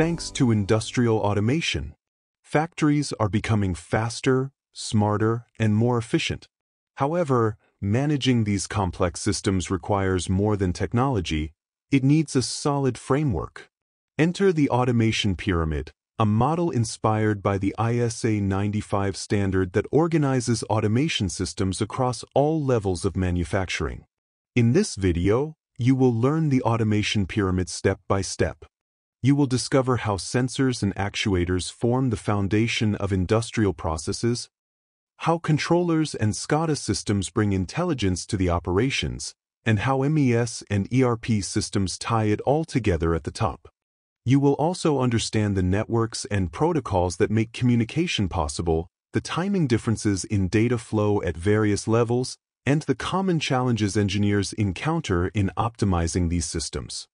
Thanks to industrial automation, factories are becoming faster, smarter, and more efficient. However, managing these complex systems requires more than technology, it needs a solid framework. Enter the automation pyramid, a model inspired by the ISA 95 standard that organizes automation systems across all levels of manufacturing. In this video, you will learn the automation pyramid step by step. You will discover how sensors and actuators form the foundation of industrial processes, how controllers and SCADA systems bring intelligence to the operations, and how MES and ERP systems tie it all together at the top. You will also understand the networks and protocols that make communication possible, the timing differences in data flow at various levels, and the common challenges engineers encounter in optimizing these systems.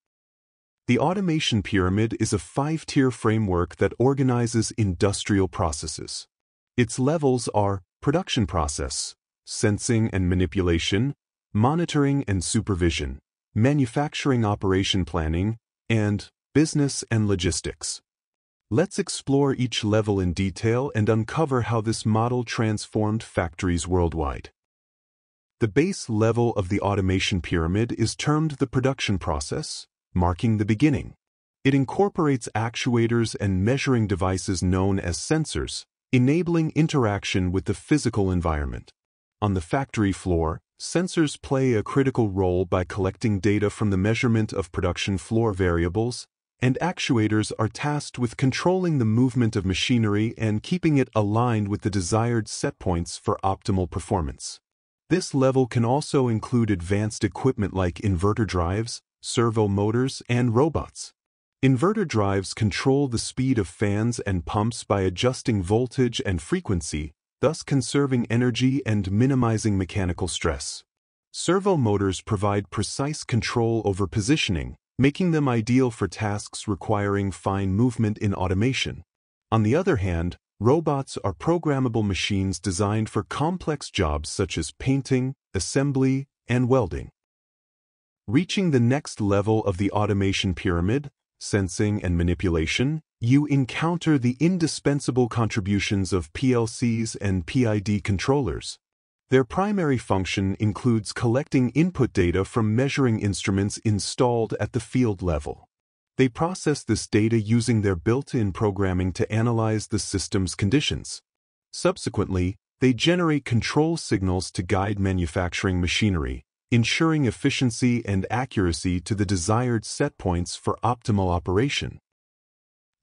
The automation pyramid is a five-tier framework that organizes industrial processes. Its levels are production process, sensing and manipulation, monitoring and supervision, manufacturing operation planning, and business and logistics. Let's explore each level in detail and uncover how this model transformed factories worldwide. The base level of the automation pyramid is termed the production process, marking the beginning. It incorporates actuators and measuring devices known as sensors, enabling interaction with the physical environment. On the factory floor, sensors play a critical role by collecting data from the measurement of production floor variables, and actuators are tasked with controlling the movement of machinery and keeping it aligned with the desired set points for optimal performance. This level can also include advanced equipment like inverter drives, servo motors, and robots. Inverter drives control the speed of fans and pumps by adjusting voltage and frequency, thus conserving energy and minimizing mechanical stress. Servo motors provide precise control over positioning, making them ideal for tasks requiring fine movement in automation. On the other hand, robots are programmable machines designed for complex jobs such as painting, assembly, and welding. Reaching the next level of the automation pyramid, sensing and manipulation, you encounter the indispensable contributions of PLCs and PID controllers. Their primary function includes collecting input data from measuring instruments installed at the field level. They process this data using their built-in programming to analyze the system's conditions. Subsequently, they generate control signals to guide manufacturing machinery, ensuring efficiency and accuracy to the desired set points for optimal operation.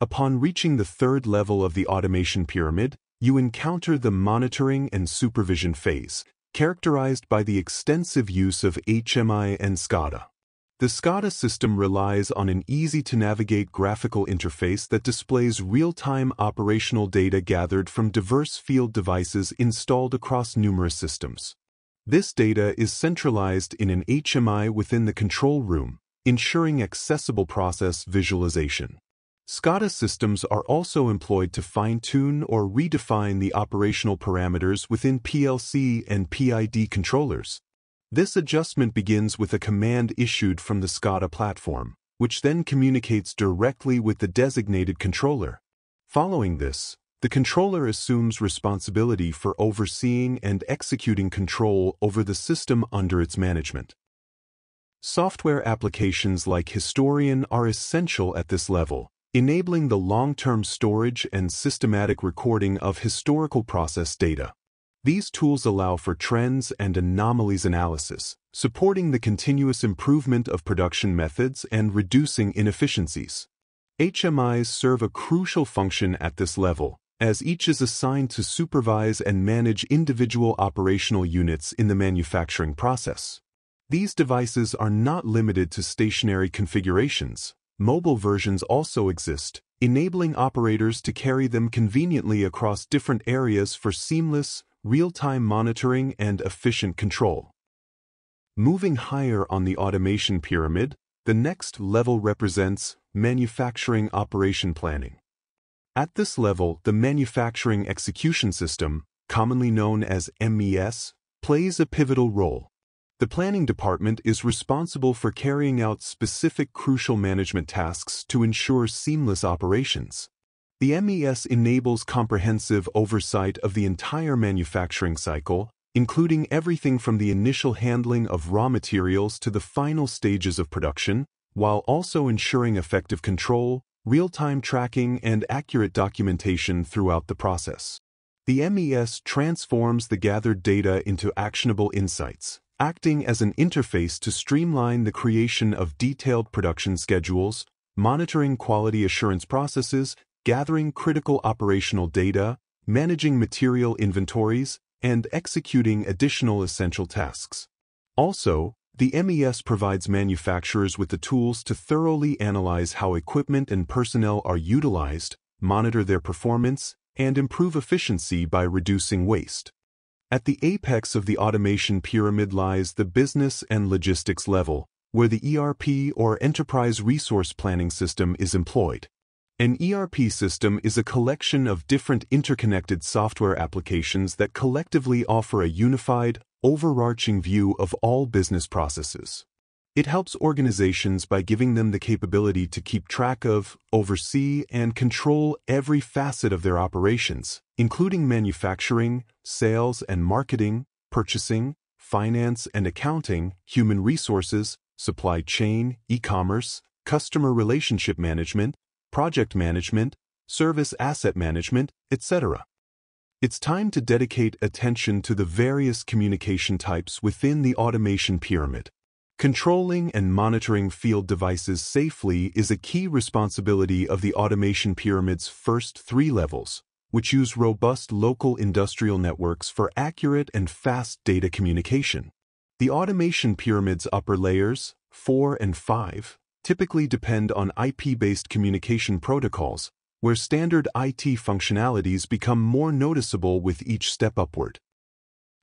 Upon reaching the third level of the automation pyramid, you encounter the monitoring and supervision phase, characterized by the extensive use of HMI and SCADA. The SCADA system relies on an easy-to-navigate graphical interface that displays real-time operational data gathered from diverse field devices installed across numerous systems. This data is centralized in an HMI within the control room, ensuring accessible process visualization. SCADA systems are also employed to fine-tune or redefine the operational parameters within PLC and PID controllers. This adjustment begins with a command issued from the SCADA platform, which then communicates directly with the designated controller. Following this, the controller assumes responsibility for overseeing and executing control over the system under its management. Software applications like Historian are essential at this level, enabling the long-term storage and systematic recording of historical process data. These tools allow for trends and anomalies analysis, supporting the continuous improvement of production methods and reducing inefficiencies. HMIs serve a crucial function at this level, as each is assigned to supervise and manage individual operational units in the manufacturing process. These devices are not limited to stationary configurations. Mobile versions also exist, enabling operators to carry them conveniently across different areas for seamless, real-time monitoring and efficient control. Moving higher on the automation pyramid, the next level represents manufacturing operation planning. At this level, the Manufacturing Execution System, commonly known as MES, plays a pivotal role. The planning department is responsible for carrying out specific crucial management tasks to ensure seamless operations. The MES enables comprehensive oversight of the entire manufacturing cycle, including everything from the initial handling of raw materials to the final stages of production, while also ensuring effective control, real-time tracking, and accurate documentation throughout the process. The MES transforms the gathered data into actionable insights, acting as an interface to streamline the creation of detailed production schedules, monitoring quality assurance processes, gathering critical operational data, managing material inventories, and executing additional essential tasks. Also, the MES provides manufacturers with the tools to thoroughly analyze how equipment and personnel are utilized, monitor their performance, and improve efficiency by reducing waste. At the apex of the automation pyramid lies the business and logistics level, where the ERP or Enterprise Resource Planning System is employed. An ERP system is a collection of different interconnected software applications that collectively offer a unified, overarching view of all business processes. It helps organizations by giving them the capability to keep track of, oversee, and control every facet of their operations, including manufacturing, sales and marketing, purchasing, finance and accounting, human resources, supply chain, e-commerce, customer relationship management, project management, service asset management, etc. It's time to dedicate attention to the various communication types within the automation pyramid. Controlling and monitoring field devices safely is a key responsibility of the automation pyramid's first three levels, which use robust local industrial networks for accurate and fast data communication. The automation pyramid's upper layers, 4 and 5, typically depend on IP-based communication protocols, where standard IT functionalities become more noticeable with each step upward.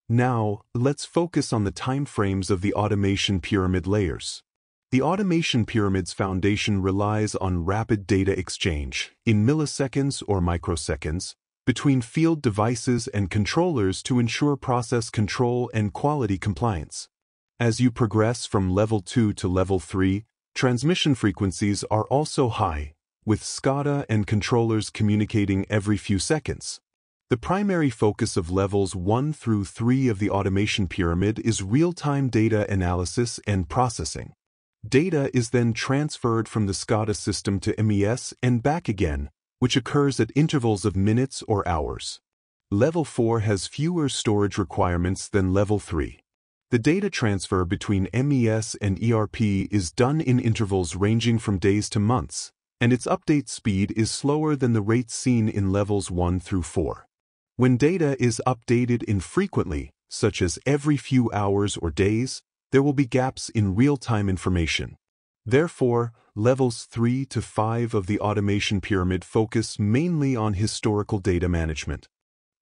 Now, let's focus on the timeframes of the automation pyramid layers. The automation pyramid's foundation relies on rapid data exchange, in milliseconds or microseconds, between field devices and controllers to ensure process control and quality compliance. As you progress from level 2 to level 3, Transmission frequencies are also high, with SCADA and controllers communicating every few seconds. The primary focus of levels 1 through 3 of the automation pyramid is real-time data analysis and processing. Data is then transferred from the SCADA system to MES and back again, which occurs at intervals of minutes or hours. Level 4 has fewer storage requirements than Level 3. The data transfer between MES and ERP is done in intervals ranging from days to months, and its update speed is slower than the rate seen in levels 1 through 4. When data is updated infrequently, such as every few hours or days, there will be gaps in real-time information. Therefore, levels 3 to 5 of the automation pyramid focus mainly on historical data management.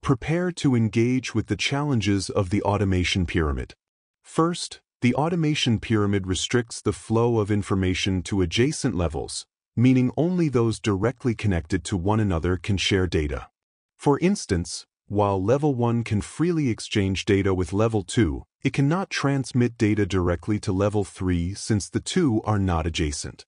Prepare to engage with the challenges of the automation pyramid. First, the automation pyramid restricts the flow of information to adjacent levels, meaning only those directly connected to one another can share data. For instance, while Level 1 can freely exchange data with Level 2, it cannot transmit data directly to Level 3 since the two are not adjacent.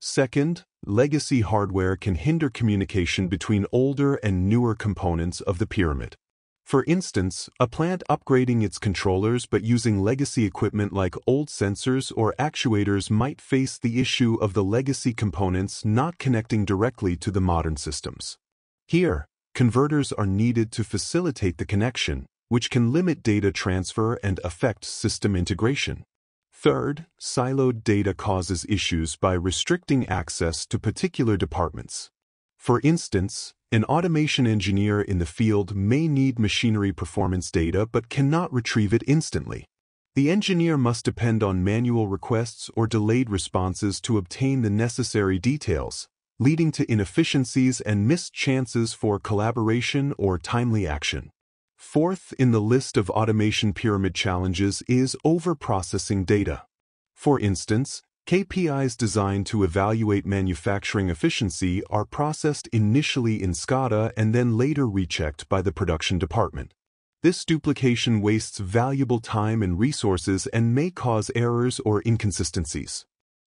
Second, legacy hardware can hinder communication between older and newer components of the pyramid. For instance, a plant upgrading its controllers but using legacy equipment like old sensors or actuators might face the issue of the legacy components not connecting directly to the modern systems. Here, converters are needed to facilitate the connection, which can limit data transfer and affect system integration. Third, siloed data causes issues by restricting access to particular departments. For instance, an automation engineer in the field may need machinery performance data but cannot retrieve it instantly. The engineer must depend on manual requests or delayed responses to obtain the necessary details, leading to inefficiencies and missed chances for collaboration or timely action. Fourth in the list of automation pyramid challenges is overprocessing data. For instance, KPIs designed to evaluate manufacturing efficiency are processed initially in SCADA and then later rechecked by the production department. This duplication wastes valuable time and resources and may cause errors or inconsistencies.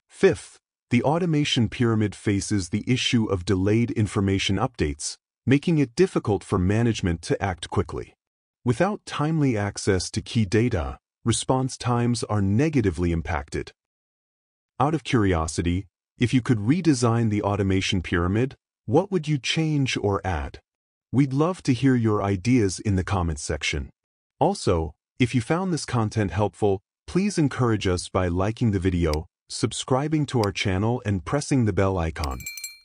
Fifth, the automation pyramid faces the issue of delayed information updates, making it difficult for management to act quickly. Without timely access to key data, response times are negatively impacted. Out of curiosity, if you could redesign the automation pyramid, what would you change or add? We'd love to hear your ideas in the comments section. Also, if you found this content helpful, please encourage us by liking the video, subscribing to our channel, and pressing the bell icon.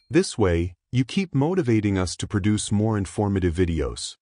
This way, you keep motivating us to produce more informative videos.